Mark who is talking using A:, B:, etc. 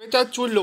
A: बेटा चुन लो।